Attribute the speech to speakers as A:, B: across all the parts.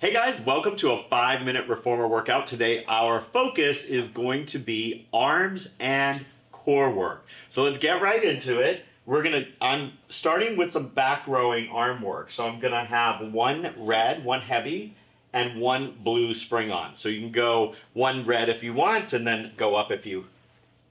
A: Hey guys, welcome to a five minute reformer workout. Today our focus is going to be arms and core work. So let's get right into it. We're gonna, I'm starting with some back rowing arm work. So I'm gonna have one red, one heavy, and one blue spring on. So you can go one red if you want and then go up if you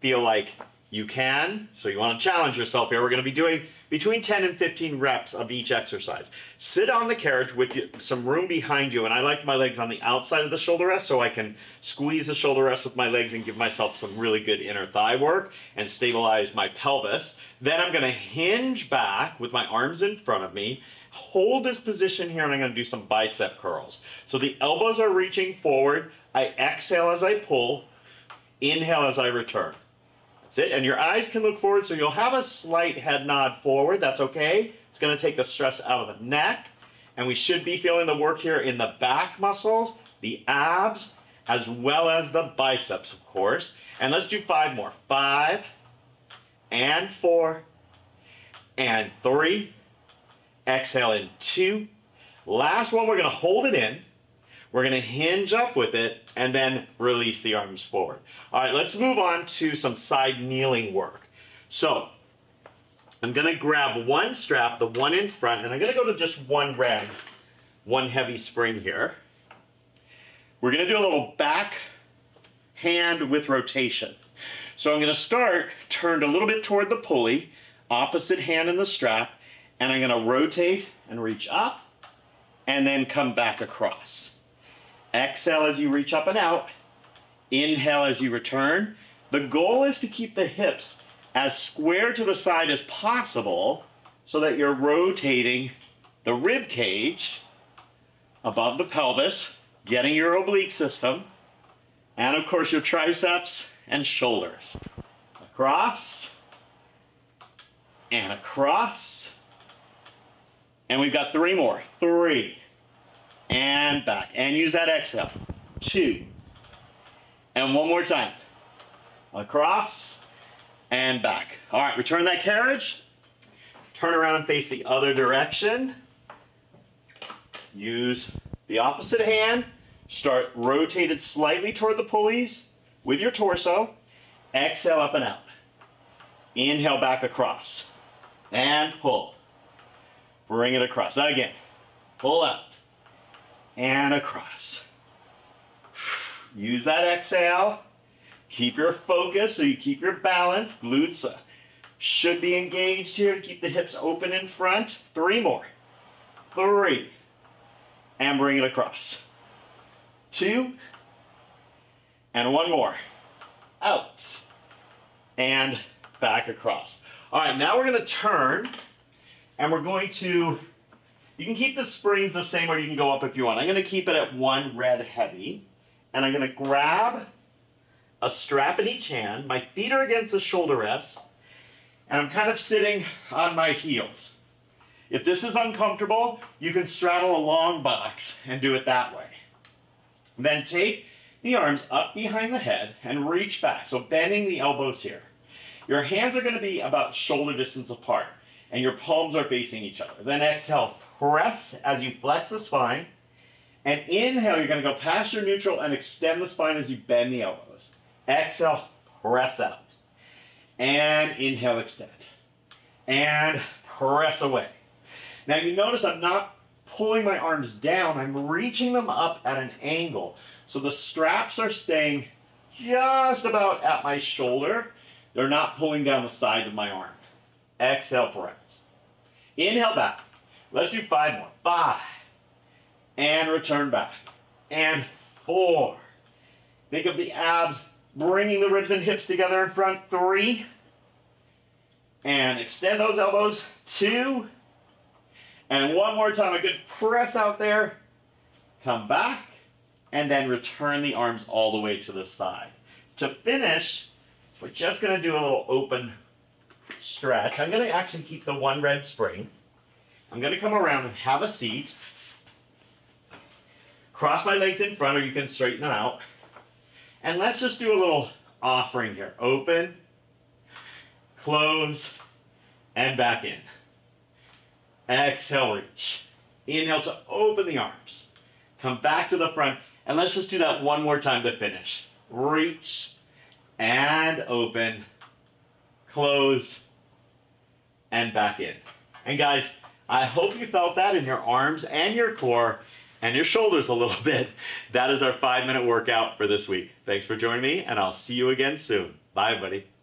A: feel like you can. So you wanna challenge yourself here. We're gonna be doing between 10 and 15 reps of each exercise. Sit on the carriage with some room behind you, and I like my legs on the outside of the shoulder rest so I can squeeze the shoulder rest with my legs and give myself some really good inner thigh work and stabilize my pelvis. Then I'm gonna hinge back with my arms in front of me, hold this position here, and I'm gonna do some bicep curls. So the elbows are reaching forward, I exhale as I pull, inhale as I return. That's it. And your eyes can look forward, so you'll have a slight head nod forward. That's okay. It's going to take the stress out of the neck. And we should be feeling the work here in the back muscles, the abs, as well as the biceps, of course. And let's do five more. Five, and four, and three. Exhale in two. Last one, we're going to hold it in. We're gonna hinge up with it and then release the arms forward. All right, let's move on to some side kneeling work. So, I'm gonna grab one strap, the one in front, and I'm gonna go to just one red, one heavy spring here. We're gonna do a little back hand with rotation. So I'm gonna start turned a little bit toward the pulley, opposite hand in the strap, and I'm gonna rotate and reach up, and then come back across. Exhale as you reach up and out. Inhale as you return. The goal is to keep the hips as square to the side as possible so that you're rotating the rib cage above the pelvis, getting your oblique system, and of course your triceps and shoulders. Across, and across, and we've got three more. Three, and back. And use that exhale. Two. And one more time. Across and back. All right, return that carriage. Turn around and face the other direction. Use the opposite hand. Start rotated slightly toward the pulleys with your torso. Exhale up and out. Inhale back across. And pull. Bring it across. Again. Pull out and across. Use that exhale. Keep your focus so you keep your balance. Glutes uh, should be engaged here. Keep the hips open in front. Three more. Three. And bring it across. Two. And one more. Out. And back across. All right, now we're going to turn and we're going to you can keep the springs the same or you can go up if you want. I'm going to keep it at one red heavy. And I'm going to grab a strap in each hand. My feet are against the shoulder rests. And I'm kind of sitting on my heels. If this is uncomfortable, you can straddle a long box and do it that way. Then take the arms up behind the head and reach back. So bending the elbows here. Your hands are going to be about shoulder distance apart and your palms are facing each other. Then exhale, press as you flex the spine. And inhale, you're going to go past your neutral and extend the spine as you bend the elbows. Exhale, press out. And inhale, extend. And press away. Now you notice I'm not pulling my arms down, I'm reaching them up at an angle. So the straps are staying just about at my shoulder. They're not pulling down the sides of my arm. Exhale, press. Inhale back. Let's do five more. Five. And return back. And four. Think of the abs bringing the ribs and hips together in front. Three. And extend those elbows. Two. And one more time, a good press out there. Come back. And then return the arms all the way to the side. To finish, we're just going to do a little open stretch. I'm going to actually keep the one red spring. I'm going to come around and have a seat. Cross my legs in front or you can straighten them out. And let's just do a little offering here. Open, close, and back in. Exhale, reach. Inhale to open the arms. come back to the front, and let's just do that one more time to finish. Reach and open, close, and back in. And guys, I hope you felt that in your arms and your core and your shoulders a little bit. That is our five minute workout for this week. Thanks for joining me, and I'll see you again soon. Bye, buddy.